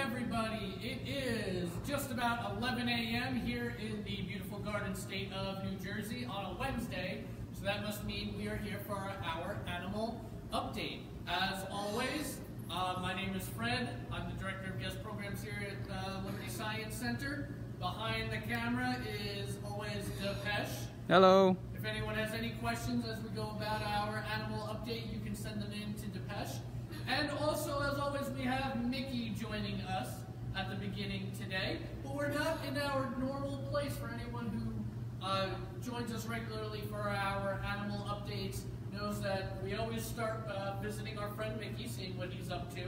everybody. It is just about 11 a.m. here in the beautiful garden state of New Jersey on a Wednesday. So that must mean we are here for our animal update. As always, uh, my name is Fred. I'm the director of guest programs here at uh, Liberty Science Center. Behind the camera is always Depeche. Hello. If anyone has any questions as we go about our animal update, you can send them in to Depeche. And also, as always, we have Mickey joining us at the beginning today. But we're not in our normal place for anyone who uh, joins us regularly for our animal updates knows that we always start uh, visiting our friend Mickey, seeing what he's up to.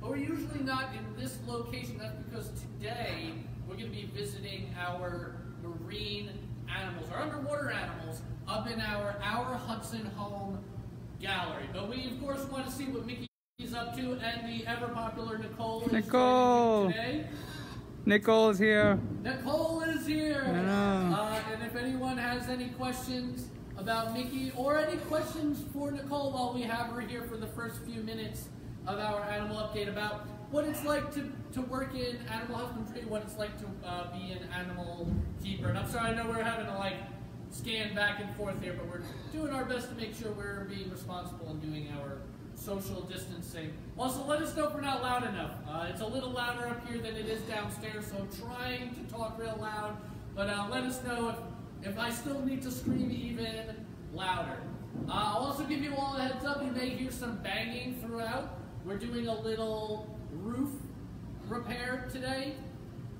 But we're usually not in this location. That's because today we're going to be visiting our marine animals, our underwater animals, up in our Our Hudson Home gallery. But we, of course, want to see what Mickey is up to, and the ever popular Nicole is Nicole. today. Nicole's here. Nicole is here. Uh, and if anyone has any questions about Mickey or any questions for Nicole while we have her here for the first few minutes of our animal update about what it's like to, to work in animal husbandry, what it's like to uh, be an animal keeper. And I'm sorry, I know we're having to like scan back and forth here, but we're doing our best to make sure we're being responsible and doing our social distancing. Also, let us know if we're not loud enough. Uh, it's a little louder up here than it is downstairs, so I'm trying to talk real loud. But uh, let us know if, if I still need to scream even louder. Uh, I'll also give you all a heads up. You may hear some banging throughout. We're doing a little roof repair today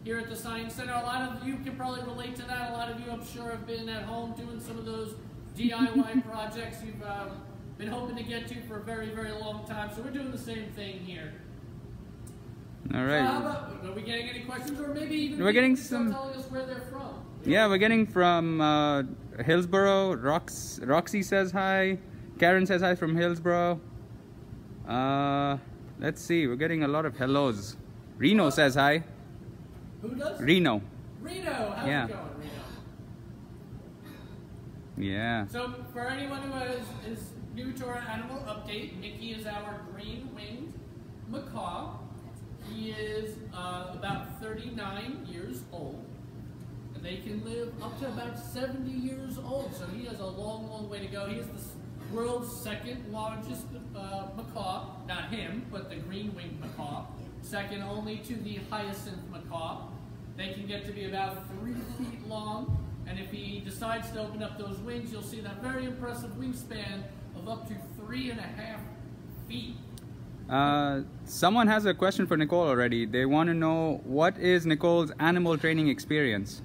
here at the Science Center. A lot of you can probably relate to that. A lot of you, I'm sure, have been at home doing some of those DIY projects you've uh, been hoping to get to for a very, very long time. So we're doing the same thing here. All right. So about, are we getting any questions, or maybe even We're getting some- telling us where they're from? Yeah, we're getting from uh, Hillsboro. Rox, Roxy says hi. Karen says hi from Hillsboro. Uh, let's see. We're getting a lot of hellos. Reno says hi. Who does? Reno. Reno. How's Yeah. it going, Reno? Yeah. So, for anyone who is, is new to our animal update, Mickey is our green-winged macaw. He is uh, about 39 years old, and they can live up to about 70 years old. So he has a long, long way to go. He is the world's second largest uh, macaw. Not him, but the green-winged macaw. Second only to the hyacinth macaw. They can get to be about three feet long, and if he decides to open up those wings, you'll see that very impressive wingspan up to three and a half feet. Uh, someone has a question for Nicole already. They want to know what is Nicole's animal training experience?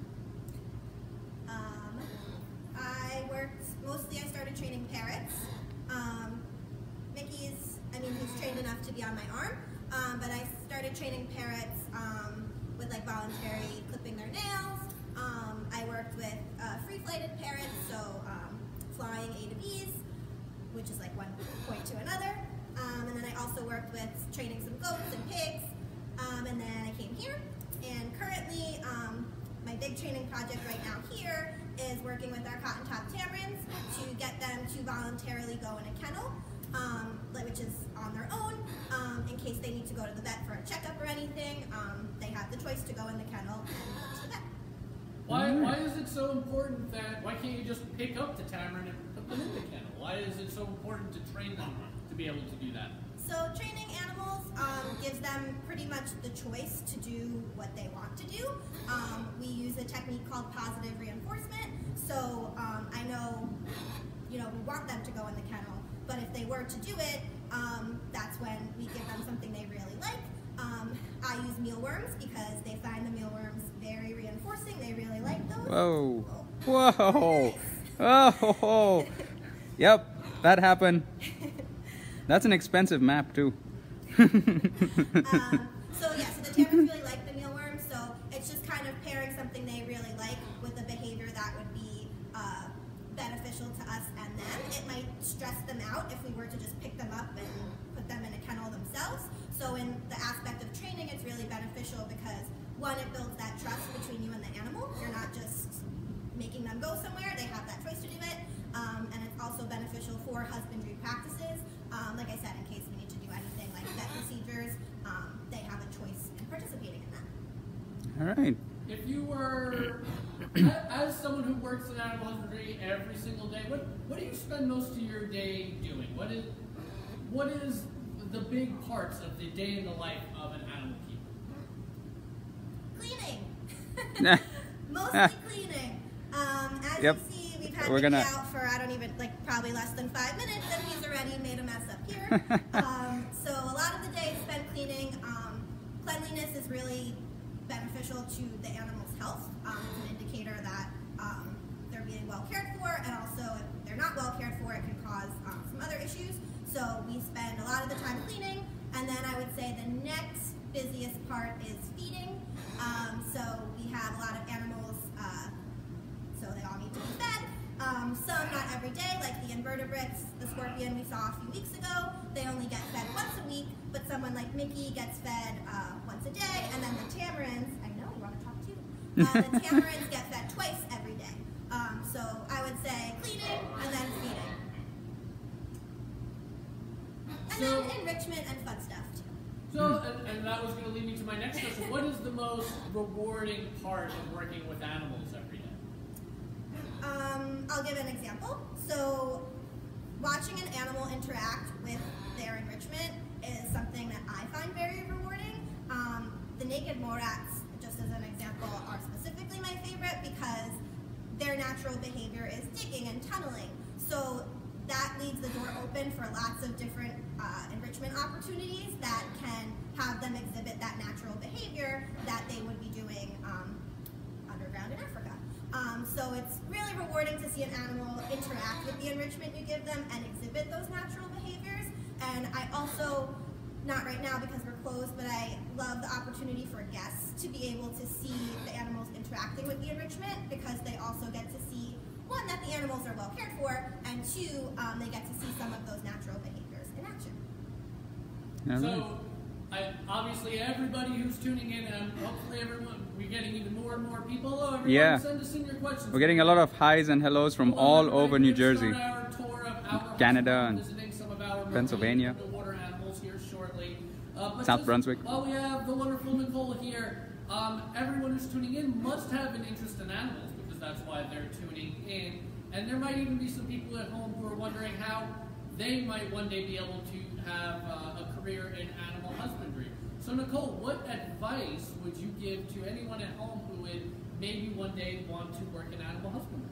Which is like one point to another. Um, and then I also worked with training some goats and pigs. Um, and then I came here, and currently um, my big training project right now here is working with our cotton top tamarins to get them to voluntarily go in a kennel, um, which is on their own. Um, in case they need to go to the vet for a checkup or anything, um, they have the choice to go in the kennel and go to the vet. Why, why is it so important that, why can't you just pick up the tamarin and put them in the kennel? Why is it so important to train them to be able to do that? So training animals um, gives them pretty much the choice to do what they want to do. Um, we use a technique called positive reinforcement. So um, I know, you know, we want them to go in the kennel, but if they were to do it, um, that's when we give them something they really like. Um, I use mealworms because they find the mealworms very reinforcing. They really like those. Whoa. Whoa. Oh. Yep, that happened. That's an expensive map too. um, so yeah, so the tamarins really like the mealworms, so it's just kind of pairing something they really like with a behavior that would be uh, beneficial to us and them. It might stress them out if we were to just pick them up and put them in a kennel themselves. So in the aspect of training, it's really beneficial because one, it builds that trust between you and the animal. You're not just making them go somewhere; they have that choice to do it. Um, and it's also beneficial for husbandry practices. Um, like I said, in case we need to do anything like vet procedures, um, they have a choice in participating in that. All right. If you were, as someone who works in animal husbandry every single day, what what do you spend most of your day doing? What is what is the big parts of the day in the life of an animal keeper? Cleaning. Mostly cleaning. Um, as Yep. you see, we've had We're Mickey gonna- out for I don't even like probably less than five minutes, and he's already made a mess up here. um, so a lot of the day is spent cleaning. Um, cleanliness is really beneficial to the animal's health. Um, it's an indicator that um, they're being well cared for, and also if they're not well cared for, it can cause um, some other issues. So we spend a lot of the time cleaning, and then I would say the next busiest part is feeding. Um, so we have a lot of animals, uh, so they all need to be fed. Um, some not every day, like the invertebrates, the scorpion we saw a few weeks ago, they only get fed once a week, but someone like Mickey gets fed uh, once a day, and then the tamarins, I know you want to talk too, uh, the tamarins get fed twice every day. Um, so I would say cleaning and then feeding. And So- then enrichment and fun stuff too. So, and, and that was going to lead me to my next question. What is the most rewarding part of working with animals every day? Um, I'll give an example. So, watching an animal interact with their enrichment is something that I find very rewarding. Um, the naked mole-rats, just as an example, are specifically my favorite because their natural behavior is digging and tunneling. So that leaves the door open for lots of different uh, enrichment opportunities that can have them exhibit that natural behavior that they would be doing um, underground in Africa. Um, so it's really rewarding to see an animal interact with the enrichment you give them and exhibit those natural behaviors. And I also, not right now because we're closed, but I love the opportunity for guests to be able to see the animals interacting with the enrichment because they also get to see one that the animals are well cared for, and two, um, they get to see some of those natural behaviors in action. All right. So, I, obviously, everybody who's tuning in, and hopefully, everyone, we're getting even more and more people. Hello, everyone. Yeah. Send us in your questions. We're getting a lot of highs and hellos from Hello, all over New Jersey. our tour of our Canada and visiting some of our Pennsylvania. water animals here shortly. Uh, but South Brunswick. While we have the wonderful Nicole here, um, everyone who's tuning in must have an interest in animals because that's why they're tuning in. And there might even be some people at home who are wondering how they might one day be able to have uh, a career in animal husbandry. So, Nicole, what advice would you give to anyone at home who would maybe one day want to work in animal husbandry?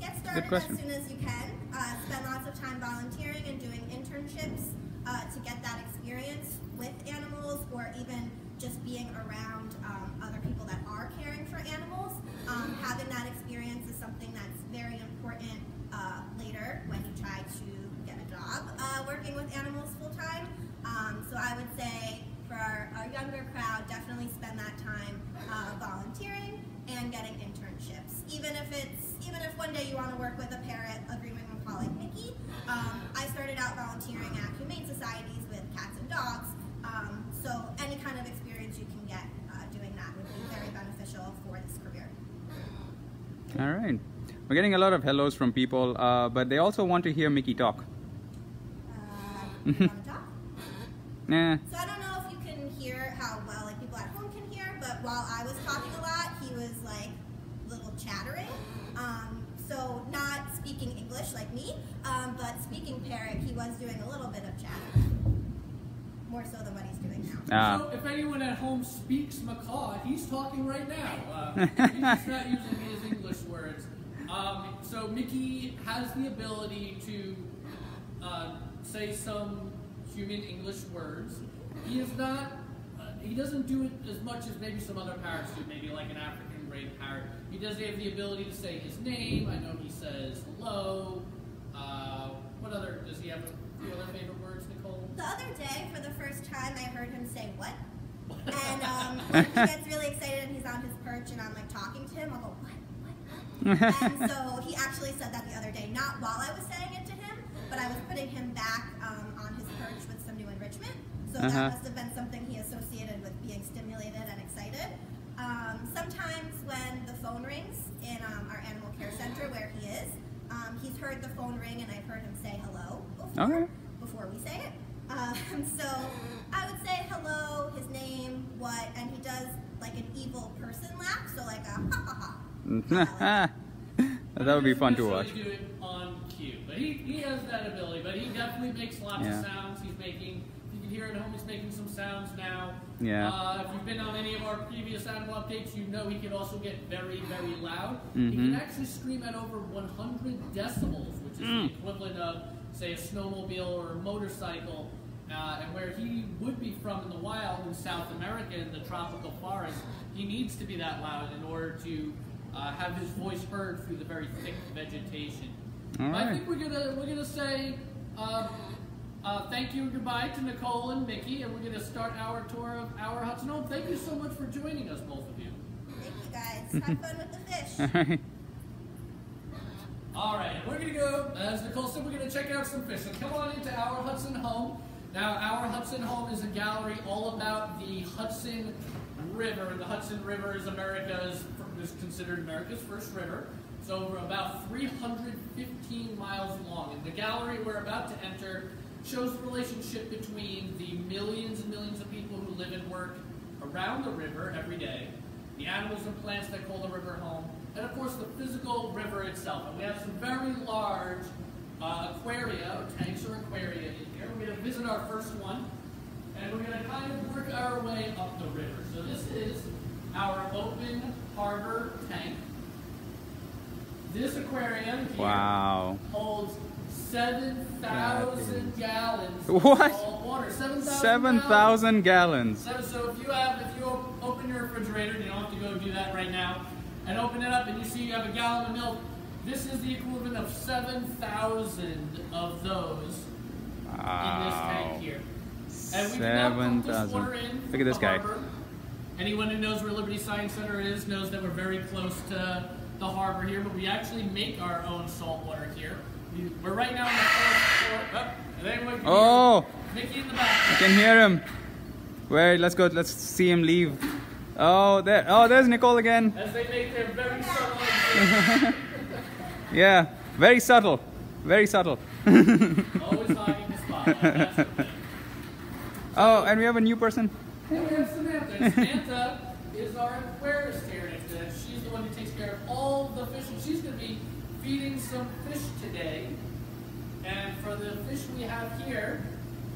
Get started as soon as you can. Uh, spend lots of time volunteering and doing internships uh, to get that experience with animals or even just being around um, other people that are caring for animals. Um, having that experience is something that's very important uh, later when you try to get a job uh, working with animals full time. Um, so I would say for our, our younger crowd, definitely spend that time uh, volunteering and getting internships. Even if it's even if one day you want to work with a parrot, a green macaw like Mickey. Um, I started out volunteering at humane societies with cats and dogs. Um, so any kind of experience you can get uh, doing that would be very beneficial for this career. All right. We're getting a lot of hellos from people, uh, but they also want to hear Mickey talk. Uh, you want to talk? Nah. So I don't know if you can hear how well like people at home can hear, but while I was talking a lot, he was like little chattering. Um, so not speaking English like me, um, but speaking parrot, he was doing a little bit of chattering, more so than what he's doing now. Ah. So if anyone at home speaks macaw, he's talking right now. Uh, he's just not using his English words. Um, so Mickey has the ability to uh, say some human English words. He is not. Uh, he doesn't do it as much as maybe some other parrots do. Maybe like an African gray parrot. He does have the ability to say his name. I know he says hello. Uh, what other does he have? A few other favorite words, Nicole? The other day, for the first time, I heard him say what. And um, when he gets really excited and he's on his perch and I'm like talking to him, I'll go, what, what, what? and so he actually said that the other day, not while I was saying it to him, but I was putting him back um, on his perch with some new enrichment. So Uh-huh. that must have been something he associated with being stimulated and excited. Um, sometimes when the phone rings in um, our animal care center where he is, um, he's heard the phone ring and I've heard him say hello before, Okay. before we say it. Um, so I would say hello, his name, what, and he does like an evil person laugh, so like a ha ha ha. that would be fun to He watch. Doesn't necessarily do it on cue, but he, he has that ability. But he definitely makes lots Yeah. of sounds. He's making. You can hear at home. He's making some sounds now. Yeah. Uh, if you've been on any of our previous animal updates, you know he can also get very very loud. He Mhm. can actually scream at over 100 decibels, which is Mm. the equivalent of say a snowmobile or a motorcycle. Uh, and where he would be from in the wild in South America in the tropical forest, he needs to be that loud in order to uh, have his voice heard through the very thick vegetation. All I think we're gonna we're gonna say uh, uh, thank you and goodbye to Nicole and Mickey, and we're gonna start our tour of our Hudson Home. Thank you so much for joining us, both of you. Thank you guys. Have fun with the fish. Alright. All right, we're gonna go. As Nicole said, we're gonna check out some fish. So come on into our Hudson Home. Now, our Hudson Home is a gallery all about the Hudson River. The Hudson River is America's is considered America's first river. It's over about 315 miles long, and the gallery we're about to enter shows the relationship between the millions and millions of people who live and work around the river every day, the animals and plants that call the river home, and of course the physical river itself. And we have some very large uh, aquaria, tanks or aquaria in here. We're going to visit our first one, and we're going to kind of work our way up the river. So this is our open harbor tank. This aquarium here Wow. holds 7,000 gallons What? of water. 7,000 7,000 gallons. so, so if you have, if you open your refrigerator, you don't have to go do that right now, and open it up and you see you have a gallon of milk, this is the equivalent of 7,000 of those in this tank here. And we do not this 7,000. water in Look at this guy. harbor. Anyone who knows where Liberty Science Center is knows that we're very close to the harbor here, but we actually make our own salt water here. We, we're right now on the fourth floor. Oh, and anyone can Oh, hear Mickey in the I back. can hear him. Wait, let's go. Let's see him leave. Oh, there. Oh, there's Nicole again. As they make their very subtle. Yeah, very subtle. Very subtle. Always hiding the spotlight. That's the thing. Oh, and we have a new person. And we have Samantha. Samantha is our aquarist here next to us. She's the one who takes care of all the fish. And she's going to be feeding some fish today. And for the fish we have here,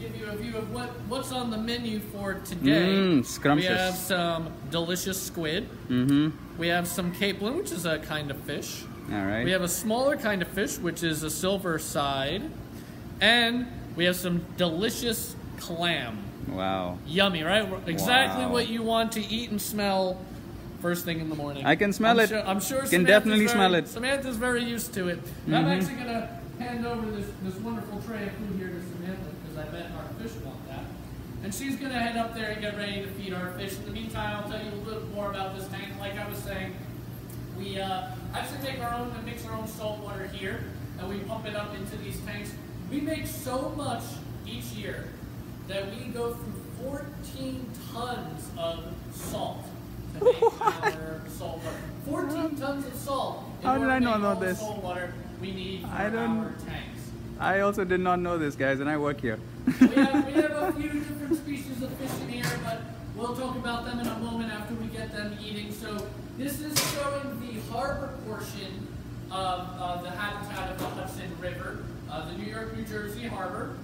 give you a view of what, what's on the menu for today. Mmm, we have some delicious squid. Mm-hmm. We have some capelin, which is a kind of fish. All right. We have a smaller kind of fish, which is a silver side. And we have some delicious clam. wow. Yummy, right? Exactly Wow. what you want to eat and smell first thing in the morning. I can smell I'm it. Sure, I'm sure you Can Samantha's definitely very- smell it. Samantha's very used to it. And I'm actually going to hand over this, this wonderful tray of food here to Samantha because I bet our fish want that. And she's going to head up there and get ready to feed our fish. In the meantime, I'll tell you a little bit more about this tank. Like I was saying, we uh, actually make our own and mix our own salt water here, and we pump it up into these tanks. We make so much each year that we go through 14 tons of salt to make our salt water. 14 tons of salt. in How did I not know this? Salt water we need I don't-. I also did not know this, guys, and I work here. we, have, we have a few different species of fish in here, but we'll talk about them in a moment after we get them eating. So this is showing the harbor portion of uh, the habitat of the Hudson River, uh, the New York, New Jersey harbor.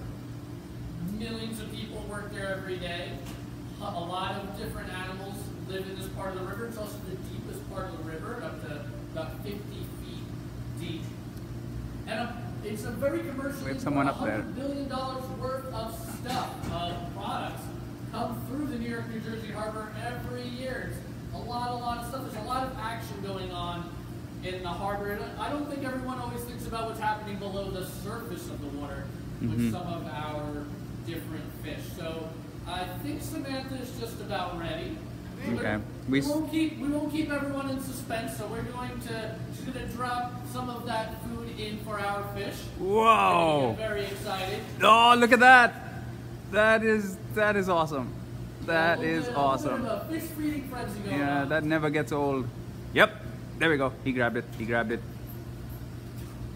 Millions of people work there every day. A lot of different animals live in this part of the river. It's also the deepest part of the river, up to about 50 feet deep. And a, it's a very commercial. We have someone up there. $100 billion worth of stuff, of products, come through the New York, New Jersey harbor every year. It's a lot, a lot of stuff. There's a lot of action going on in the harbor. And I don't think everyone always thinks about what's happening below the surface of the water with Mhm. some of our different fish. So I think Samantha is just about ready. Okay. We, We won't keep we won't keep everyone in suspense. So we're going to she's going to drop some of that food in for our fish. Whoa! Very excited. Oh, look at that! That is that is awesome. That little is bit- awesome. a fish feeding frenzy going Yeah, on. that never gets old. Yep. There we go. He grabbed it. He grabbed it.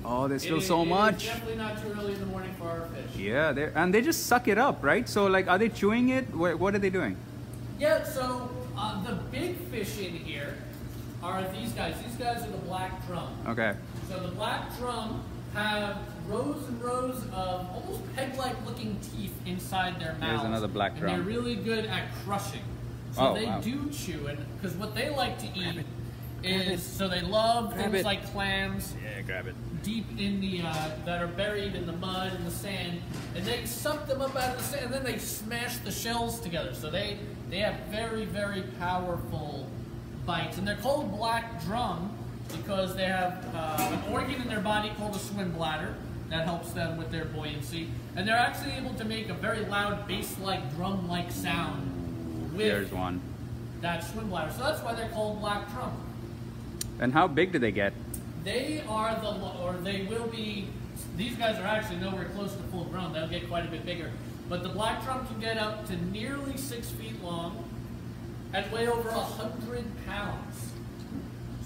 Oh, there's still It so it much. definitely not too early in the morning for our fish. Yeah, and they just suck it up, right? So like, are they chewing it? What, what are they doing? Yeah, so Uh, the big fish in here are these guys. These guys are the black drum. Okay. So the black drum have rows and rows of almost peg-like looking teeth inside their mouths. another black and drum. they're really good at crushing. So Oh, they wow. do chew, and because what they like to eat is so they love things it. like clams Yeah, grab it. deep in the uh, that are buried in the mud and the sand, and they suck them up out of the sand, and then they smash the shells together. So they they have very very powerful bites, and they're called black drum because they have uh, an organ in their body called a swim bladder that helps them with their buoyancy, and they're actually able to make a very loud bass-like drum-like sound with Here's one. that swim bladder. So that's why they're called black drum. And how big do they get? They are the, or they will be, these guys are actually nowhere close to full grown. They'll get quite a bit bigger. But the black drum can get up to nearly six feet long and weigh over a hundred pounds.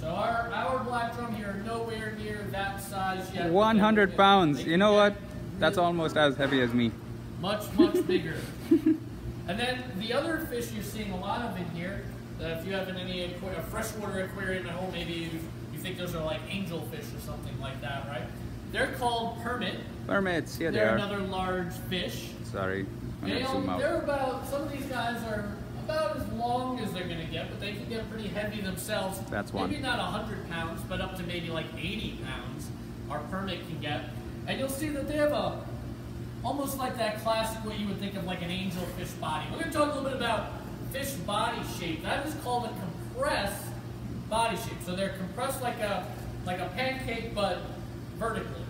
So our, our black drum here are nowhere near that size yet. but they will 100 pounds. You know what? That's really almost as heavy as me. much, much bigger. and then the other fish you're seeing a lot of in here, uh, if you have in any aqua- a freshwater aquarium at home, maybe you, you think those are like angelfish or something like that, right? They're called permit. Permits, yeah, They're They're are. another large fish. Sorry. I'm gonna zoom out. they're about, some of these guys are about as long as they're going to get, but they can get pretty heavy themselves. That's maybe one. not 100 pounds, but up to maybe like 80 pounds our permit can get. And you'll see that they have a, almost like that classic what you would think of like an angelfish body. We're going to talk a little bit about fish body shape. That is called a compressed body shape. So they're compressed like a, like a pancake, but vertically.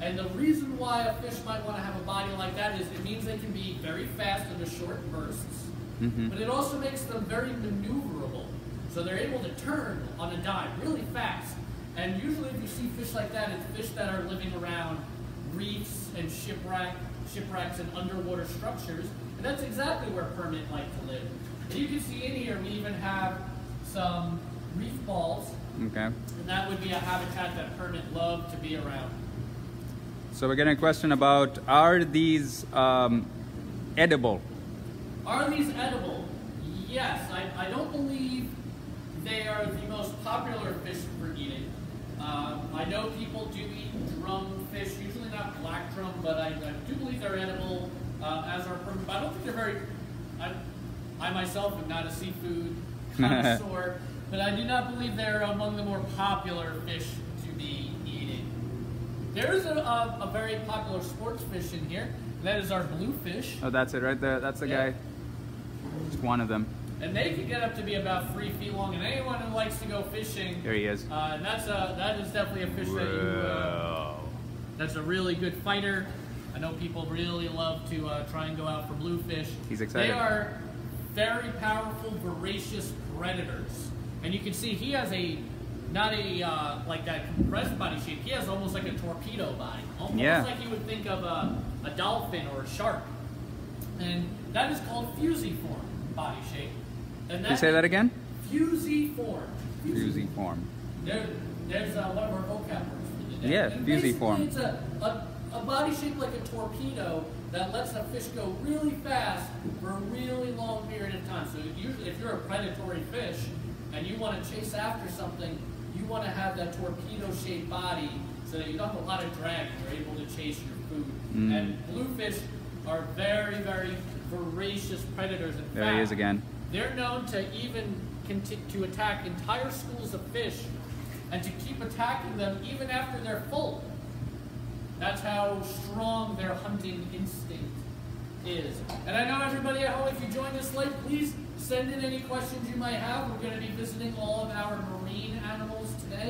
And the reason why a fish might want to have a body like that is it means they can be very fast in the short bursts, Mhm. but it also makes them very maneuverable. So they're able to turn on a dime really fast. And usually if you see fish like that, it's fish that are living around reefs and shipwreck, shipwrecks and underwater structures. And that's exactly where permit like to live. And you can see in here we even have some reef balls, Okay. and that would be a habitat that permit love to be around. So we're getting a question about are these um, edible? Are these edible? Yes, I, I don't believe they are the most popular fish for eating. Um, I know people do eat drum fish, usually not black drum, but I, I do believe they're edible, uh, as are permit. But I don't think they're very. I, I myself am not a seafood connoisseur, but I do not believe they're among the more popular fish to be. There is a, a, a very popular sports fish in here. And that is our bluefish. Oh, that's it right there. That's the Yeah. guy. Just one of them. And they can get up to be about three feet long. And anyone who likes to go fishing, There he is. uh, and that's a that is definitely a fish that you. Uh, that's a really good fighter. I know people really love to uh, try and go out for bluefish. He's excited. They are very powerful, voracious predators, and you can see he has a not a uh, like that compressed body shape. He has almost like a torpedo body, almost Yeah. like you would think of a, a dolphin or a shark, and that is called fusiform body shape. And Can you say that again? Fusiform. Fusiform. There, there's uh, one of our vocab words for the day. Yeah, And fusiform. It's a, a, a body shape like a torpedo that lets a fish go really fast for a really long period of time. So usually, if you're a predatory fish and you want to chase after something, want to have that torpedo-shaped body so that you don't have a lot of drag and you're able to chase your food. Mm. And bluefish are very, very voracious predators. In There he is again. they're known to even to attack entire schools of fish and to keep attacking them even after they're full. That's how strong their hunting instinct is. And I know everybody at home, if you joined us late, please send in any questions you might have. We're going to be visiting all of our marine animals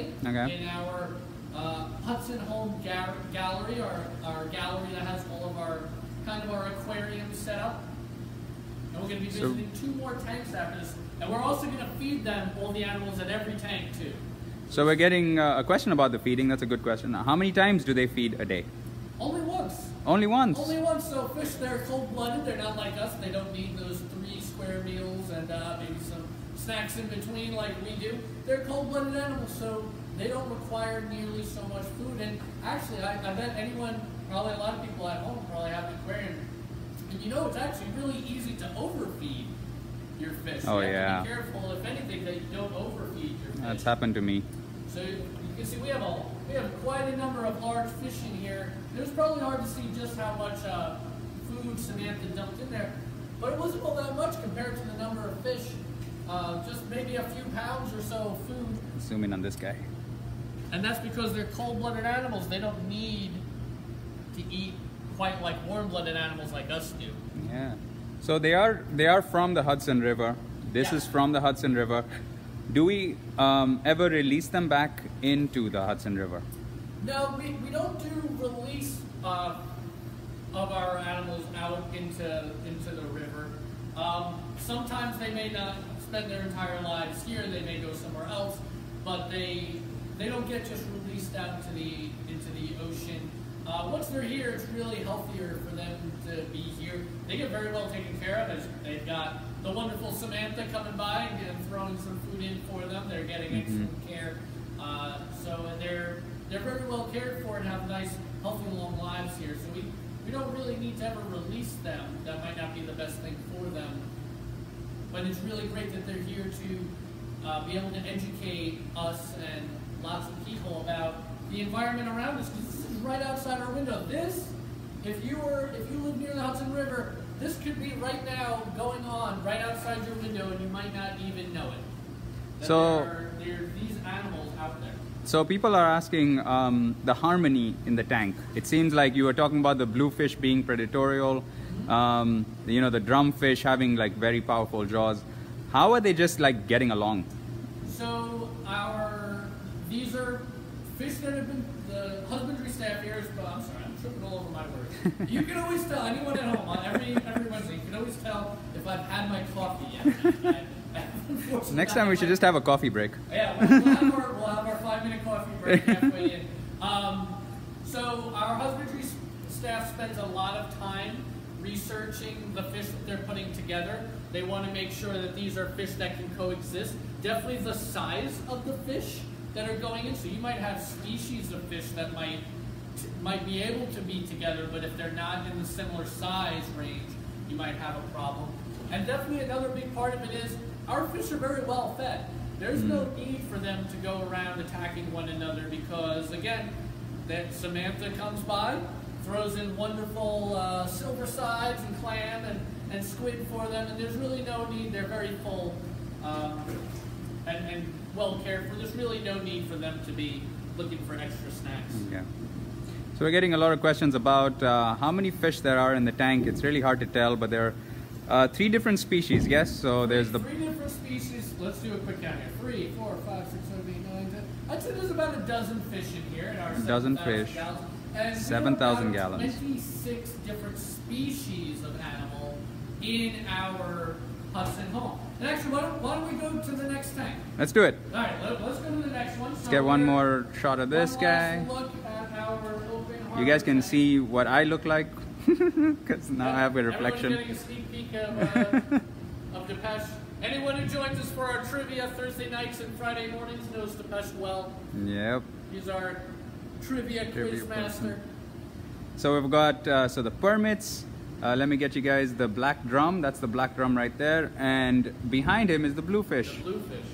Okay. in our uh, Hudson Home ga- Gallery, our, our gallery that has all of our kind of our aquariums set up. And we're going to be So- visiting two more tanks after this. And we're also going to feed them all the animals at every tank too. So we're getting uh, a question about the feeding. That's a good question. How many times do they feed a day? Only once. Only once. Only once. So fish, they're cold-blooded. They're not like us. They don't need those three square meals and uh, maybe some snacks in between like we do. They're cold-blooded animals, so they don't require nearly so much food. And actually, I, I bet anyone, probably a lot of people at home, probably have an aquarium. And you know, it's actually really easy to overfeed your fish. Oh, you yeah. be careful, if anything, that you don't overfeed your fish. That's happened to me. So you can see we have a we have quite a number of large fish in here. It was probably hard to see just how much uh, food Samantha dumped in there, but it wasn't all that much compared to the number of fish. Uh, just maybe a few pounds or so of food, in on this guy. and that's because they're cold-blooded animals. They don't need to eat quite like warm-blooded animals like us do. Yeah. So they are they are from the Hudson River. This Yeah. is from the Hudson River. Do we um, ever release them back into the Hudson River? No, we, we don't do release uh, of our animals out into into the river. Um, sometimes they may not spend their entire lives here; they may go somewhere else. But they they don't get just released out into the into the ocean. Uh, once they're here, it's really healthier for them to be here. They get very well taken care of. There's- They've got the wonderful Samantha coming by and getting, throwing some food in for them. They're getting excellent care. Uh, so they're they're very well cared for and have nice, healthy, long lives here. So we, we don't really need to ever release them. That might not be the best thing for them. But it's really great that they're here to uh, be able to educate us and lots of people about the environment around us. Because this is right outside our window. This, if you were, if you live near the Hudson River, this could be right now going on right outside your window, and you might not even know it. That So- there are, there are these animals out there. So people are asking um, the harmony in the tank. It seems like you were talking about the bluefish being predatorial, um, you know, the drumfish having like very powerful jaws. How are they just like getting along? So our these are fish that have been the husbandry staff here is. But I'm sorry, I'm tripping all over my words. you can always tell anyone at home on every every Wednesday. You can always tell if I've had my coffee yet. I, Next time we should just have a coffee break. yeah, we'll, we'll, have our, we'll have our five minute coffee break halfway in. Um, so our husbandry staff spends a lot of time researching the fish that they're putting together. They want to make sure that these are fish that can coexist. Definitely the size of the fish that are going in. So you might have species of fish that might might be able to be together, but if they're not in the similar size range, you might have a problem. And definitely another big part of it is our fish are very well fed. There's no need for them to go around attacking one another because, again, that Samantha comes by, throws in wonderful uh, silver sides and clam and, and squid for them, and there's really no need. They're very full um, and, and well cared for. There's really no need for them to be looking for extra snacks. Yeah. So we're getting a lot of questions about uh, how many fish there are in the tank. It's really hard to tell, but there are uh, three different species. Yes. So there's the species. Let's do a quick count here. Three, four, five, six, seven, eight, nine, ten. I'd say there's about a dozen fish in here in our Dozen 7,000 fish. gallons. And 7,000 gallons. 26 different species of animal in our Hudson home. And actually, why don't, why don't we go to the next tank? Let's do it. All right, let, us go to the next one. Let's get one more shot of this guy. Look at our open You guys can tank. see what I look like because now I have a reflection. getting a sneak peek of, uh, of Depeche. Anyone who joins us for our trivia Thursday nights and Friday mornings knows Depeche well. Yep. He's our trivia, Trivia quiz master. So we've got uh, so the permits. Uh, let me get you guys the black drum. That's the black drum right there, and behind him is the The bluefish bluefish.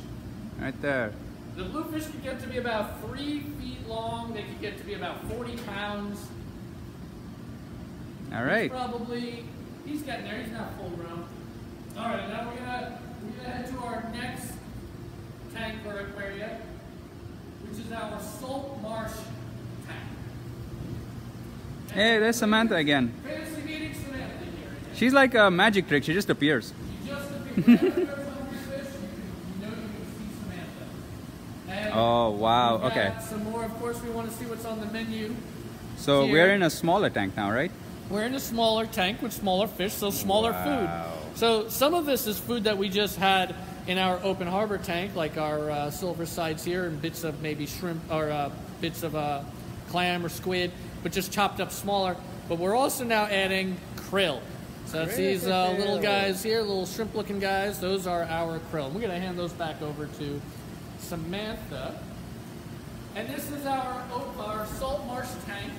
right there. The bluefish could get to be about three feet long. They could get to be about 40 pounds. All right. He's probably, he's getting there. He's not full grown. All right, now we're we're gonna head to our next tank or aquarium, which is our salt marsh tank. Hey, there's Samantha again. Fantasy meeting Samantha here. again. She's like a magic trick. She just appears. She just appeared. Whenever there's hungry fish, you, can, you know you can see Samantha. And Oh wow. Okay. Some more. Of course, we want to see what's on the menu. So Here. we're in a smaller tank now, right? We're in a smaller tank with smaller fish, so smaller Wow. food. So some of this is food that we just had in our open harbor tank, like our uh, silver sides here, and bits of maybe shrimp or uh, bits of uh, clam or squid, but just chopped up smaller. But we're also now adding krill. So that's these uh, little guys here, little shrimp-looking guys. Those are our krill. We're gonna hand those back over to Samantha. And this is our our salt marsh tank.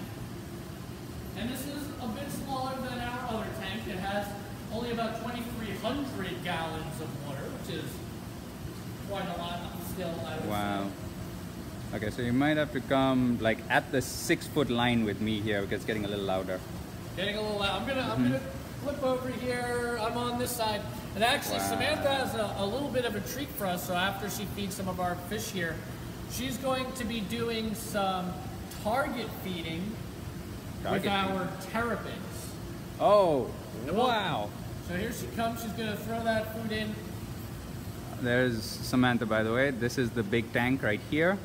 And this is a bit smaller than our other tank. It has only about 2,300 gallons of water, which is quite a lot still. I would Wow. say. Okay, so you might have to come like at the six foot line with me here because it's getting a little louder. Getting a little loud. I'm gonna I'm mm-hmm. gonna flip over here. I'm on this side, and actually Wow. Samantha has a, a little bit of a treat for us. So after she feeds some of our fish here, she's going to be doing some target feeding Target with feeding. our terrapins. Oh, And wow. So here she comes. She's gonna throw that food in. There's Samantha, by the way. This is the big tank right here.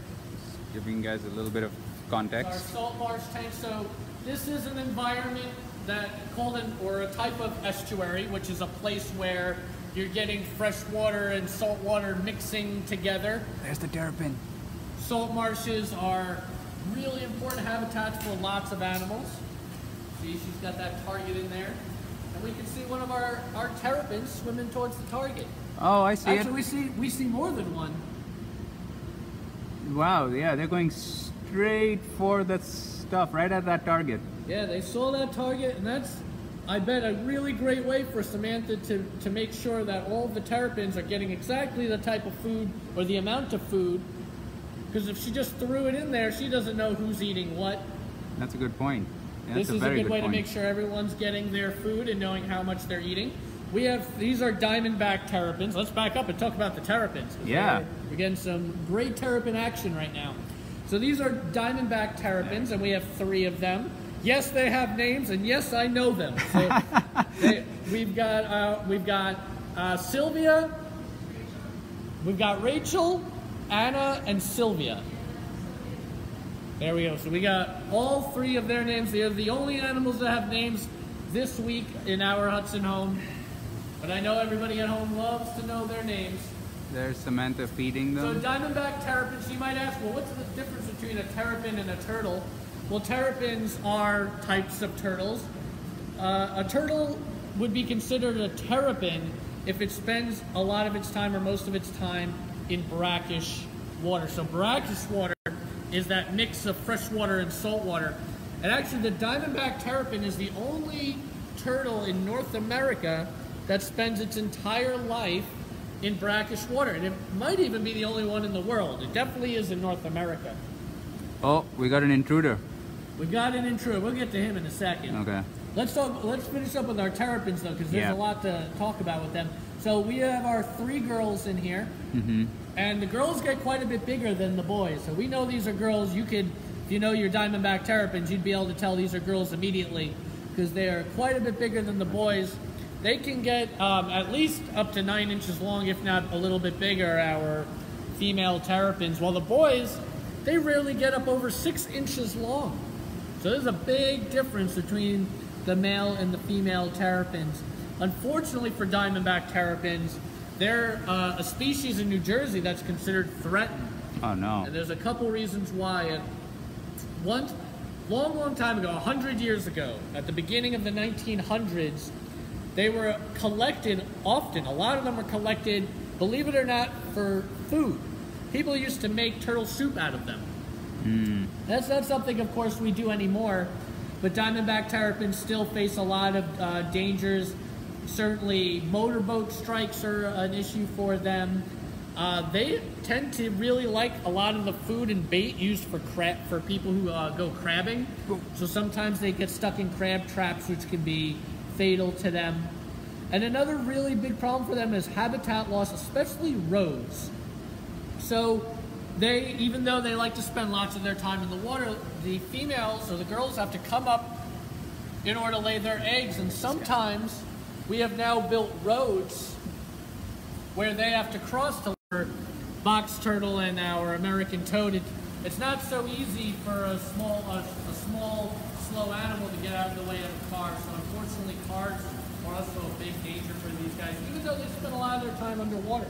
Just giving you guys a little bit of context. Our context. salt marsh tank. So this is an environment that called an or a type of estuary, which is a place where you're getting fresh water and salt water mixing together. There's the terrapin. Salt marshes are really important habitats for lots of animals. See, she's got that target in there. We can see one of our, our terrapins swimming towards the target. Oh, I see Actually, it. we see we see more than one. Wow, yeah, they're going straight for that stuff, right at that target. Yeah, they saw that target, and that's, I bet, a really great way for Samantha to, to make sure that all the terrapins are getting exactly the type of food or the amount of food. Because if she just threw it in there, she doesn't know who's eating what. That's a good point. Yeah, this is a a good way to make sure everyone's getting their food and knowing how much they're eating. We have these are diamondback terrapins. Let's back up and talk about the terrapins. Yeah. we're, we're getting some great terrapin action right now. So these are diamondback terrapins, and we have three of them. Yes, they have names, and yes, I know them. So they, we've got uh, we've got uh, Sylvia, we've got Rachel, Anna, and Sylvia. There we go. So we got all three of their names. They're the only animals that have names this week in our Hudson home. But I know everybody at home loves to know their names. There's Samantha feeding them. So diamondback terrapins, you might ask, well, what's the difference between a terrapin and a turtle? Well, terrapins are types of turtles. Uh, a turtle would be considered a terrapin if it spends a lot of its time or most of its time in brackish water. So brackish water is that mix of fresh water and salt water. And actually, the diamondback terrapin is the only turtle in North America that spends its entire life in brackish water. And it might even be the only one in the world. It definitely is in North America. Oh, we got an intruder. We got an intruder. We'll get to him in a second. Okay. Let's talk. Let's finish up with our terrapins though, because there's Yeah. a lot to talk about with them. So we have our three girls in here, Mm-hmm. And the girls get quite a bit bigger than the boys. So we know these are girls. You could, if you know your Diamondback terrapins, you'd be able to tell these are girls immediately because they are quite a bit bigger than the boys. They can get um, at least up to nine inches long, if not a little bit bigger. Our female terrapins, while the boys, they rarely get up over six inches long. So there's a big difference between the male and the female terrapins. Unfortunately for diamondback terrapins, they're uh, a species in New Jersey that's considered threatened. Oh no. And there's a couple reasons why. And one, long, long time ago, 100 years ago, at the beginning of the 1900s, they were collected often. A lot of them were collected, believe it or not, for food. People used to make turtle soup out of them. That's not something, of course, we do anymore. But diamondback terrapins still face a lot of uh, dangers. Certainly, motorboat strikes are an issue for them. Uh, they tend to really like a lot of the food and bait used for crab for people who uh, go crabbing. So sometimes they get stuck in crab traps, which can be fatal to them. And another really big problem for them is habitat loss, especially roads. So they, even though they like to spend lots of their time in the water, the females or the girls have to come up in order to lay their eggs. And sometimes we have now built roads where they have to cross to box turtle and our American toad. It, it's not so easy for a small, a, a small, slow animal to get out of the way of a car. So unfortunately, cars are also a big danger for these guys, even though they spend a lot of their time underwater.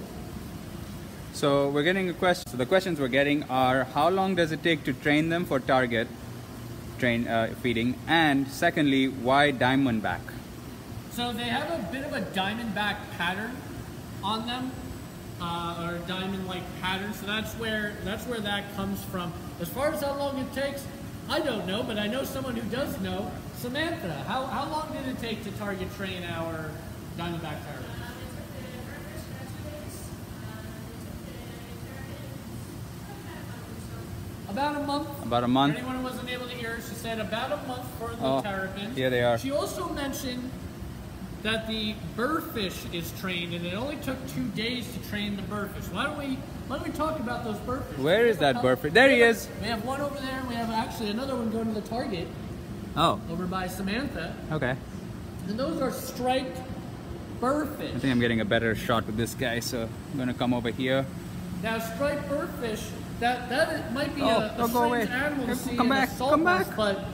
So we're getting a question. So the questions we're getting are: How long does it take to train them for target train uh, feeding? And secondly, why diamondback? So they have a bit of a diamond-back pattern on them, uh, or diamond-like pattern. So that's where that's where that comes from. As far as how long it takes, I don't know, but I know someone who does know. Samantha, how, how long did it take to target train our diamondback terror? About a month. About a month. For anyone who wasn't able to hear, she said about a month for the oh, terrapins. Yeah, they are. She also mentioned that the burrfish is trained, and it only took two days to train the burrfish. Why don't we Why don't we talk about those burrfish? Where is that burrfish? There he is. We have one over there, and we have actually another one going to the target Oh, over by Samantha. okay. And those are striped burrfish. I think I'm getting a better shot with this guy, so I'm gonna come over here. Now, striped burrfish, that that might be Oh, a, a strange animal to Come see back, in salt come back. but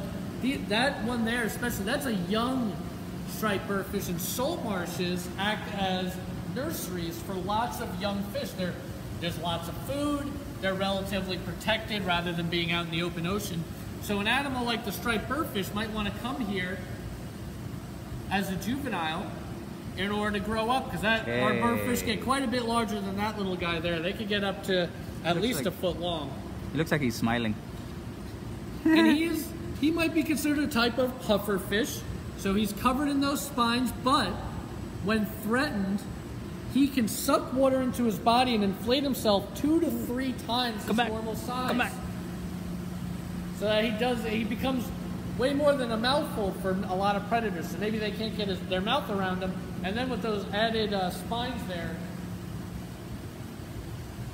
the, that one there, especially, that's a young striped burrfish, and salt marshes act as nurseries for lots of young fish. There, there's lots of food. They're relatively protected rather than being out in the open ocean. So an animal like the striped burrfish might want to come here as a juvenile in order to grow up because that our Okay. burrfish get quite a bit larger than that little guy there. They could get up to at Looks least like- a foot long. He looks like he's smiling. and he is he might be considered a type of puffer fish. So he's covered in those spines, but when threatened, he can suck water into his body and inflate himself two to three times Come his back. normal size. Come back. So that he does he becomes way more than a mouthful for a lot of predators. So maybe they can't get his, their mouth around him, and then with those added uh, spines there,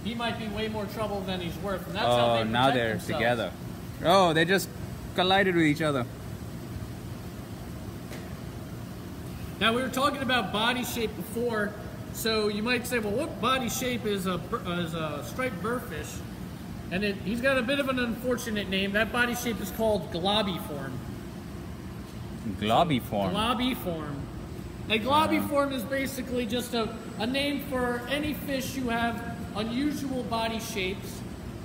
he might be way more trouble than he's worth. And that's how Oh, they now they're themselves. together. Oh, they just collided with each other. Now we were talking about body shape before, so you might say, well, what body shape is a is a striped burrfish? And it, he's got a bit of an unfortunate name. That body shape is called globiform. Globby form. Globiform. A globiform is basically just a, a name for any fish who have unusual body shapes.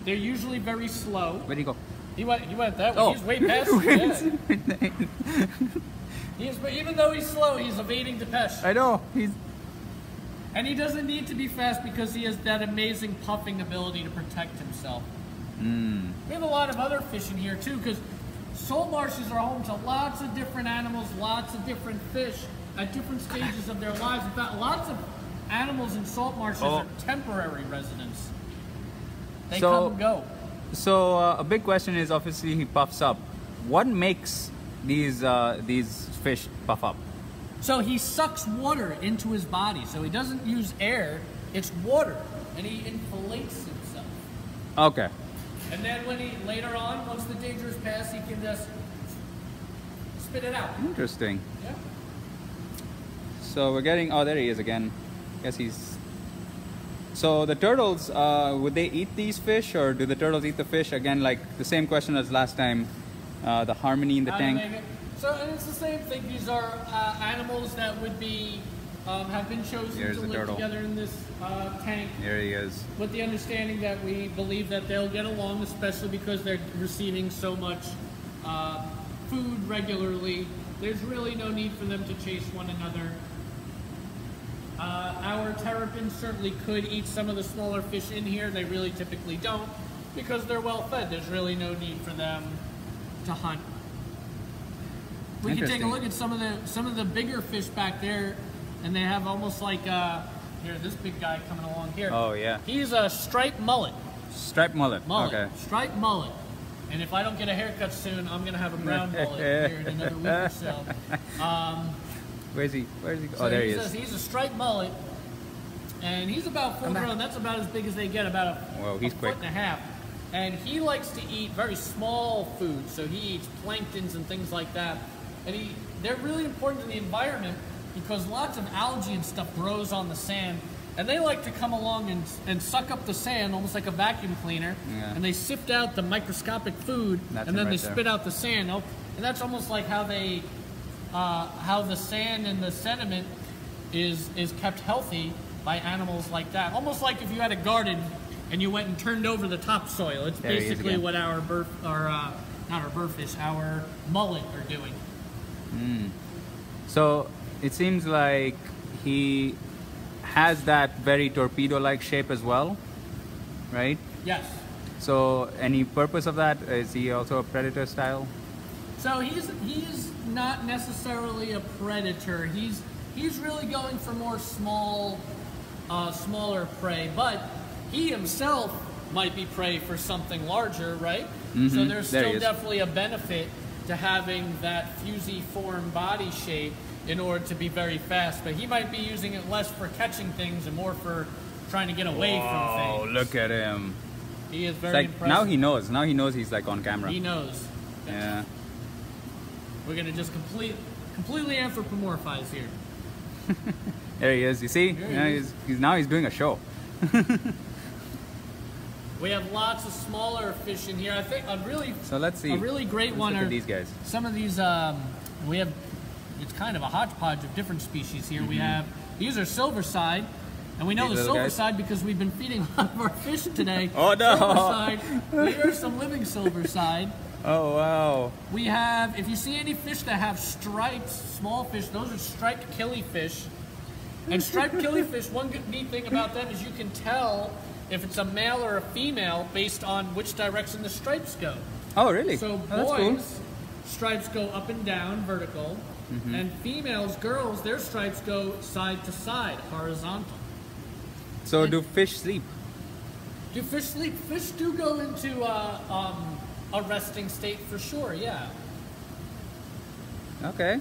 They're usually very slow. Where'd he go? He went, he went that way. Oh. He's way past yeah. He's, even though he's slow, he's evading the Depeche. I know. He's. And he doesn't need to be fast because he has that amazing puffing ability to protect himself. Mm. We have a lot of other fish in here too because salt marshes are home to lots of different animals, lots of different fish at different stages of their lives. In fact, lots of animals in salt marshes Oh. are temporary residents. They So- come and go. So uh, a big question is obviously he puffs up. What makes these uh, these fish puff up? So he sucks water into his body. So he doesn't use air, it's water. And he inflates himself. Okay. And then when he later on, once the danger is past, he can just spit it out. Interesting. Yeah. So we're getting. Oh, there he is again. Guess he's. So the turtles, uh, would they eat these fish, or do the turtles eat the fish? Again, like the same question as last time. Uh, the harmony in the How tank. make So and it's the same thing. These are uh, animals that would be um, have been chosen Here's to live turtle. together in this uh, tank There he is. with the understanding that we believe that they'll get along, especially because they're receiving so much uh, food regularly. There's really no need for them to chase one another. Uh, our terrapins certainly could eat some of the smaller fish in here. They really typically don't because they're well fed. There's really no need for them to hunt. We can take a look at some of the some of the bigger fish back there, and they have almost like uh, here this big guy coming along here. Oh yeah. He's a striped mullet. Striped mullet. Mullet. Okay. Striped mullet. And if I don't get a haircut soon, I'm gonna have a brown mullet here in another week or so. Um, Where's he? Where's he? so oh, there he he's is. A, he's a striped mullet, and he's about full grown. That's about as big as they get, about a, Whoa, he's a quick. foot and a half. And he likes to eat very small food, so he eats planktons and things like that. And he, they're really important to the environment because lots of algae and stuff grows on the sand, and they like to come along and, and suck up the sand almost like a vacuum cleaner, Yeah. and they sift out the microscopic food, That's and then right they there. spit out the sand. Oh, And that's almost like how they uh, how the sand and the sediment is is kept healthy by animals like that. Almost like if you had a garden and you went and turned over the topsoil. It's There basically what our bur our uh, not our burrfish, our mullet are doing. So it seems like he has that very torpedo-like shape as well, right? Yes. So any purpose of that? Is he also a predator style? So he's he's not necessarily a predator. He's he's really going for more small, uh, smaller prey. But he himself might be prey for something larger, right? So Mhm, there's there still definitely a benefit to having that fusiform body shape in order to be very fast. But he might be using it less for catching things and more for trying to get away Oh, from things. Oh, look at him. He is very like impressive. now he knows. Now he knows he's like on camera. He knows. Yeah. We're gonna just complete, completely anthropomorphize here. There he is. You see? He yeah, is. he's, he's now he's doing a show. We have lots of smaller fish in here. I think a really, So let's see. a really great Let's one are these guys. some of these. Um, we have. It's kind of a hodgepodge of different species here. We have these are silver side, and we know Mm-hmm. These the silver guys? side because we've been feeding a lot of our fish today. Oh, no. Silver side. Here are some living silver side. Oh wow. We have, if you see any fish that have stripes, small fish, those are striped killifish. And striped killifish, one good neat thing about them is you can tell if it's a male or a female based on which direction the stripes go. Oh really? So oh, boys, cool. stripes go up and down, vertical, Mm-hmm. and females, girls, their stripes go side to side, horizontal. So do fish sleep? Do fish sleep? Fish do go into uh, um, a resting state for sure, yeah. Okay.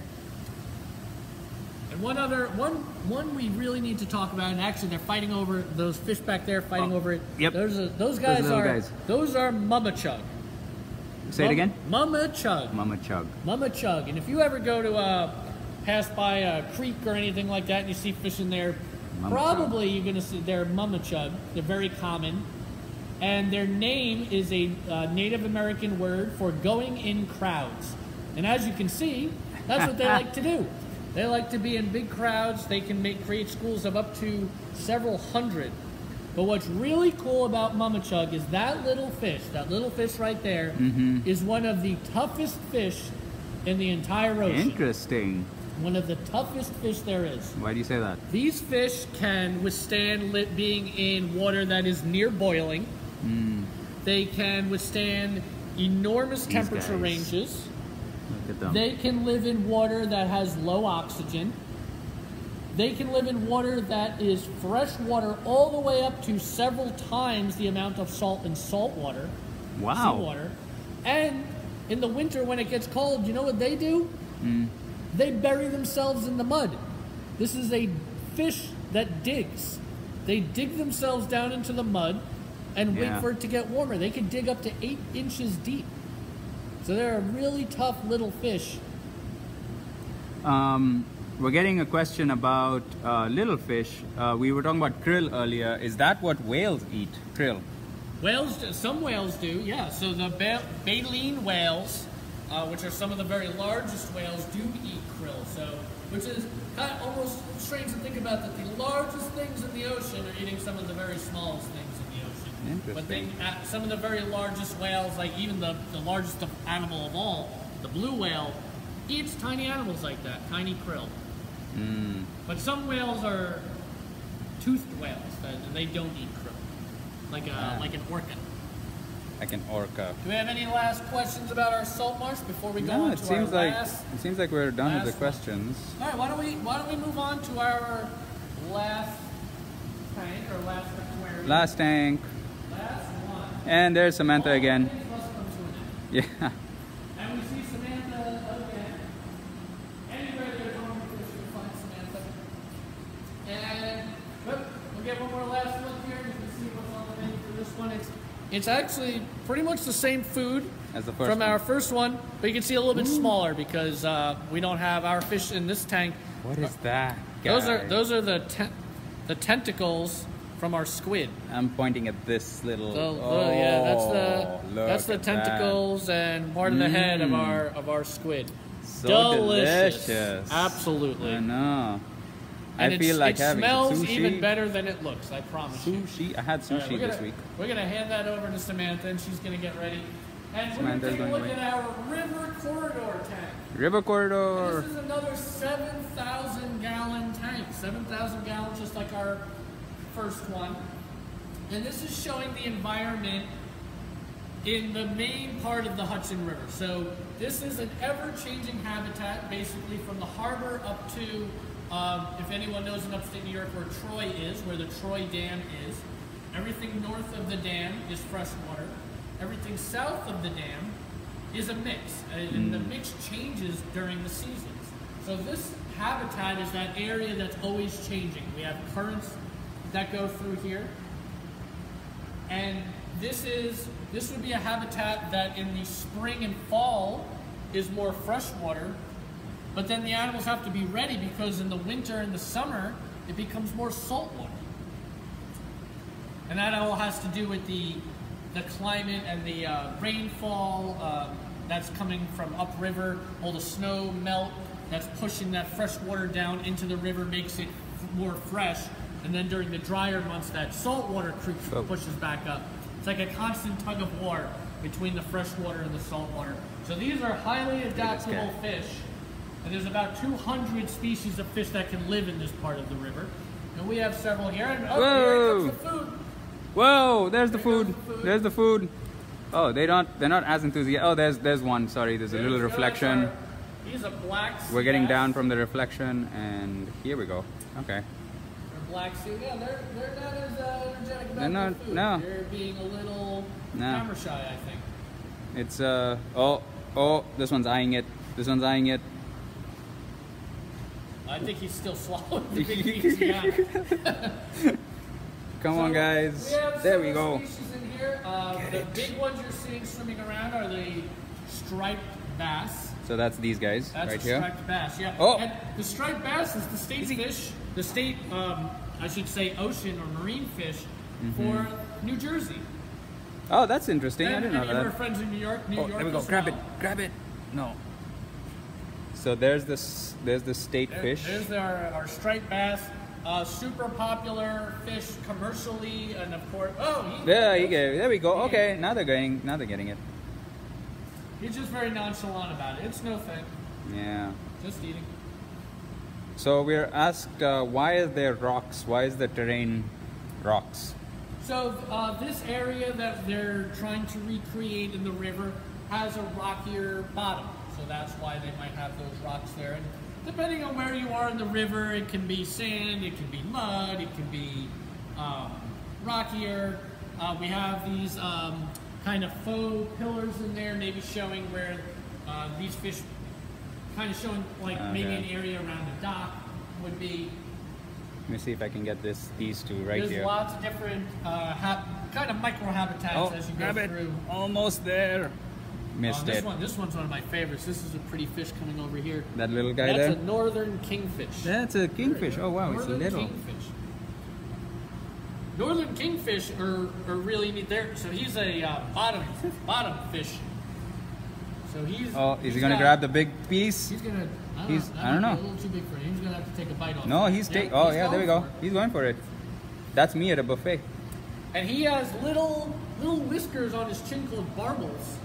And one other one one we really need to talk about, and actually they're fighting over those fish back there, fighting Oh, over it. yep. Those are, those guys little are guys. those are mummichog. Say it again. Mummichog. Mama chug. Mummichog. And if you ever go to uh, pass by a creek or anything like that, and you see fish in there, Mama probably you're gonna see they're mummichog. They're very common, and their name is a uh, Native American word for going in crowds. And as you can see, that's what they like to do. They like to be in big crowds. They can make create schools of up to several hundred. But what's really cool about mummichog is that little fish, that little fish right there, mm-hmm. is one of the toughest fish in the entire ocean. Interesting. One of the toughest fish there is. Why do you say that? These fish can withstand lit being in water that is near boiling. Hmm. They can withstand enormous These temperature guys. ranges. Them. They can live in water that has low oxygen. They can live in water that is fresh water all the way up to several times the amount of salt in salt water, wow. seawater. And in the winter when it gets cold, you know what they do? Hmm. They bury themselves in the mud. This is a fish that digs. They dig themselves down into the mud and Yeah. wait for it to get warmer. They can dig up to eight inches deep. So they're a really tough little fish. Um, we're getting a question about uh, little fish. Uh, we were talking about krill earlier. Is that what whales eat? Krill. Whales, do, some whales do, yeah. So the ba- baleen whales, uh, which are some of the very largest whales, do eat krill. So, which is kind of almost strange to think about that the largest things in the ocean are eating some of the very smallest things in the ocean. But they, uh, some of the very largest whales, like even the, the largest animal of all, the blue whale, eats tiny animals like that, tiny krill. Mm. But some whales are toothed whales, and they don't eat krill, like a, Ah. like an orca. Like an orca. Do we have any last questions about our salt marsh before we go No, on it to seems our like last? it seems like we're done with the last one. questions. All right, why don't we why don't we move on to our last tank or last aquarium? Last tank. And there's Samantha again. things must come to an end. Yeah. And we see Samantha again. Anywhere there's fish, you'll find Samantha. And whoop, we'll get one more last look here. You can see what's on the menu for this one. It's it's actually pretty much the same food As the first from one. our first one, but you can see a little bit smaller because uh, we don't have our fish in this tank. What is that? Those are those are the ten- the tentacles from our squid. I'm pointing at this little. So, oh, yeah, that's the Oh, that's the at that. tentacles and part of the head of Mm. our of our squid. So delicious. delicious. Absolutely. I know. And I feel like it having smells sushi. even better than it looks. I promise you. Sushi. I had sushi right, we're this gonna, week. We're gonna hand that over to Samantha, and she's gonna get ready. And we're Samantha's gonna take a look at our river corridor tank. River And corridor. This is another 7,000 gallon tank. 7,000 gallons, just like our first one. And this is showing the environment in the main part of the Hudson River. So this is an ever-changing habitat, basically from the harbor up to, um, if anyone knows in upstate New York where Troy is, where the Troy Dam is. Everything north of the dam is freshwater. Everything south of the dam is a mix, and the mix changes during the seasons. So this habitat is that area that's always changing. We have currents that go through here, and this is this would be a habitat that in the spring and fall is more freshwater, but then the animals have to be ready because in the winter and the summer it becomes more saltwater. And that all has to do with the the climate and the uh, rainfall uh, that's coming from upriver, all the snow melt that's pushing that fresh water down into the river makes it more fresh. And then during the drier months, that salt water creeps Oh. pushes back up. It's like a constant tug of war between the fresh water and the salt water. So these are highly adaptable fish. And there's about 200 species of fish that can live in this part of the river. And we have several here. And oh, here comes the food. Whoa, there's the food. the food. There's the food. Oh, they don't. They're not as enthusiastic. Oh, there's there's one. Sorry, there's a There little reflection. Our- He's a black We're getting down from the reflection, and here we go. Okay. Black sea. Yeah, they're, they're not as uh, energetic about They're not- food. no. They're being a little No. camera shy, I think. It's uh oh oh this one's eyeing it. This one's eyeing it. I think he's still swallowing the big piece. Come So, on, guys. We have There we go. In here. Uh, the big ones you're seeing swimming around are the striped bass. So that's these guys That's right a here. striped bass. Yeah. Oh. And the striped bass is the state Easy. fish, the state, um, I should say, ocean or marine fish Mm-hmm. for New Jersey. Oh, that's interesting. I didn't know any of our that. friends in New York, New Oh, York there we go. as Grab it. Grab it. No. So there's this. There's the state There- fish. There's our, our striped bass. Uh, super popular fish commercially, and of course, oh, he, There you go. There we go. Okay, now they're getting. Now they're getting it. He's just very nonchalant about it. It's no thing, Yeah. just eating. So we're asked uh, why are there rocks? Why is the terrain rocks? So uh, this area that they're trying to recreate in the river has a rockier bottom. So that's why they might have those rocks there. And depending on where you are in the river, it can be sand, it can be mud, it can be um, rockier. Uh, we have these um, kind of faux pillars in there, maybe showing where uh, these fish, kind of showing like maybe an area around the dock would be. Let me see if I can get this these two right There's here. lots of different uh, kind of microhabitats Oh, as you go grab it. through. Almost there. Uh, Missed this it. one, this one's one of my favorites. This is a pretty fish coming over here. That little guy That's there. a northern kingfish. That's a kingfish. Oh wow, it's northern little. Kingfish. Northern kingfish are, are really neat. There, so he's a uh, bottom bottom fish. So he's. Oh, is he's he gonna got- grab the big piece? He's gonna. I don't, He's- know, I don't know. A little too big for him. He's gonna have to take a bite off. No, he's Yeah, take. Oh he's yeah, there we go. He's going for it. That's me at a buffet. And he has little little whiskers on his chin called barbels.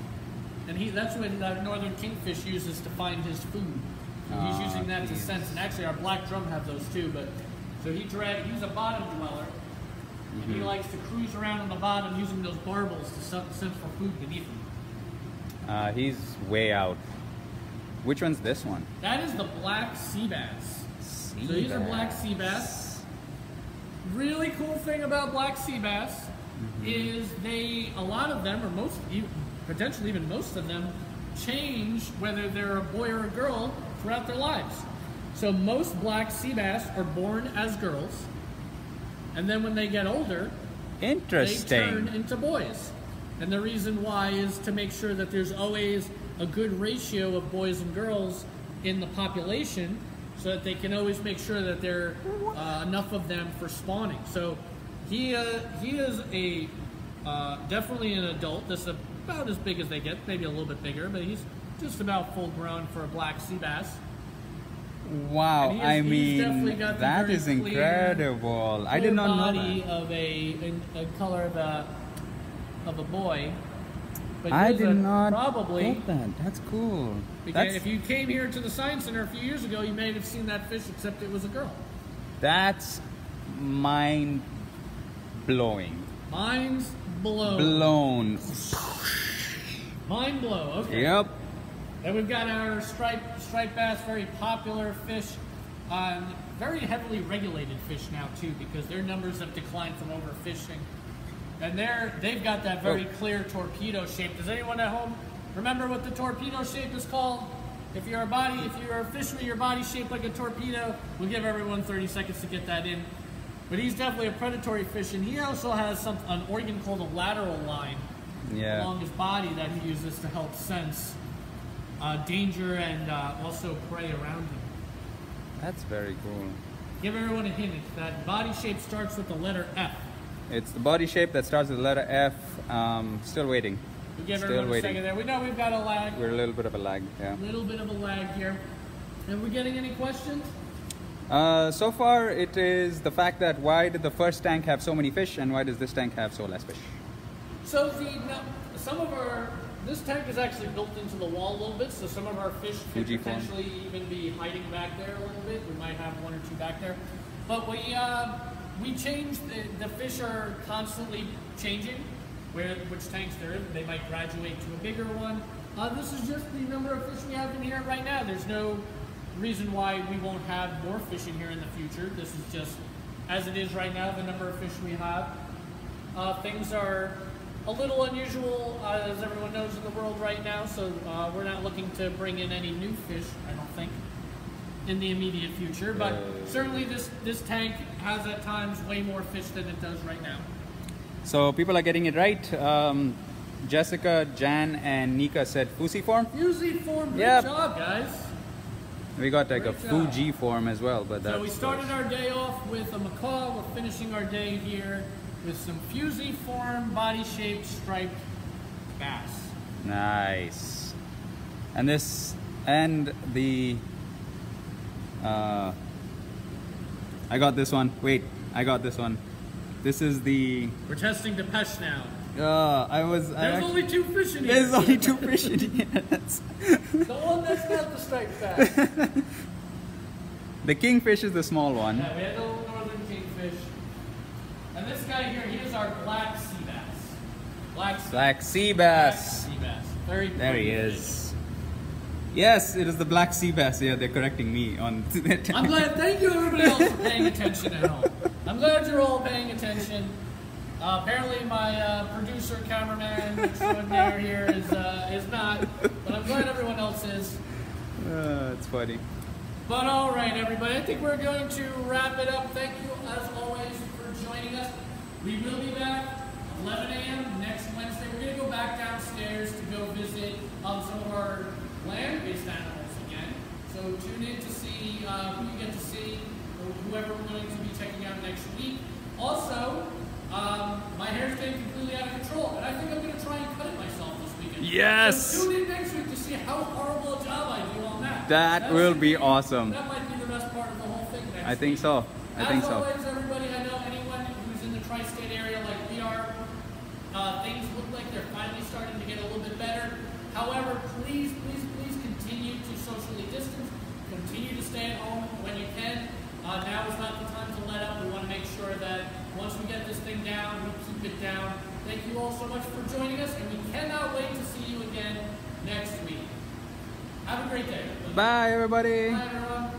And he that's what that northern kingfish uses to find his food. So he's Ah, using that to sense. And actually, our black drum have those too. But so he drag. He's a bottom dweller, and Mm-hmm. he likes to cruise around on the bottom using those barbels to sense for food beneath him. Uh, he's way out. Which one's this one? That is the black sea bass. So these are black sea bass. Really cool thing about black sea bass is they, a lot of them, or most, even- potentially even most of them, change whether they're a boy or a girl throughout their lives. So most black sea bass are born as girls, and then when they get older, they turn into boys. And the reason why is to make sure that there's always a good ratio of boys and girls in the population so that they can always make sure that there are uh, enough of them for spawning. So he, uh, he is a uh, definitely an adult that's about as big as they get, maybe a little bit bigger, but he's just about full grown for a black sea bass. Wow, is- I mean that clear- incredible. I did not know that. of a, in a color of a of a boy. But I did not probably get that. That's cool. because That's if you came here to the science center a few years ago, you may have seen that fish, except it was a girl. that's mind blowing. Mind's blown. Blown. Mind blow. Okay. Yep. Then we've got our striped striped bass, very popular fish, um, very heavily regulated fish now too, because their numbers have declined from overfishing. and they're they've got that very clear torpedo shape. Does anyone at home remember what the torpedo shape is called? If you're a body, if you're a fish with your body shaped like a torpedo, we'll give everyone 30 seconds to get that in. But he's definitely a predatory fish, and he also has some an organ called a lateral line Yeah. along his body that he uses to help sense uh, danger and uh, also prey around him. That's very cool. Give everyone a hint. That body shape starts with the letter F. It's the body shape that starts with the letter F. Um, still waiting. We give Still everyone a waiting. second there. We know we've got a lag, We're a little bit of a lag. Yeah. a little bit of a lag here. Are we getting any questions? Uh, so far, it is the fact that why did the first tank have so many fish, and why does this tank have so less fish? So the some of our this tank is actually built into the wall a little bit, so some of our fish could Fujifilm. potentially even be hiding back there a little bit. We might have one or two back there, but we uh, we change the, the fish are constantly changing. Where which tanks they're in, they might graduate to a bigger one. Uh, this is just the number of fish we have in here right now. There's no reason why we won't have more fish in here in the future. This is just as it is right now, the number of fish we have. Uh, things are a little unusual, uh, as everyone knows, in the world right now, so uh, we're not looking to bring in any new fish, I don't think, in the immediate future. But Uh. certainly this, this tank has at times way more fish than it does right now. So people are getting it right. Um, Jessica, Jan, and Nika said Fusiform. Fusiform, good Yep. job, guys. We got like Great a job. Fuji form as well, but that's So we started our day off with a macaw. We're finishing our day here with some fusiform body-shaped striped bass. nice. And this and the uh, I got this one. Wait, I got this one. This is the We're testing Depeche now. uh, I was I There's actually- only two fish in here. there's only two fish in here. The one that's not the striped bass. the kingfish is the small one. yeah, we had the little northern kingfish. And this guy here, he is our black sea bass. Black sea, Black sea black bass. sea bass. Very There he is. Yes, it is the black sea bass. Yeah, they're correcting me on fish. I'm glad. Thank you, everybody else, for paying attention at home. I'm glad you're all paying attention. Uh, apparently, my uh, producer, cameraman extraordinaire here is uh, is not, but I'm glad everyone else is. Uh, it's funny. But all right, everybody, I think we're going to wrap it up. Thank you, as always, for joining us. We will be back 11 a.m. next Wednesday. We're going to go back downstairs to go visit um, some of our land-based animals again. So tune in to see uh, who you get to see, or whoever we're going to be checking out next week. Also, um, my hair's getting completely out of control, and I think I'm going to try and cut it myself this weekend. Yes! So tune in next week to see how horrible a job I do on that. That That's will be awesome. That might be the best part of the whole thing next I think week. so. I As think so. always, everybody, I know anyone who's in the tri-state area like we are, uh, things look like they're finally starting to get a little bit better. However, please, please, please continue to socially distance. Continue to stay at home when you can. Uh, now is not the time to let up. We want to make sure that once we get this thing down, we keep it down. Thank you all so much for joining us, and we cannot wait to see you again next week. Have a great day. everybody. Bye, everybody. Bye, everyone.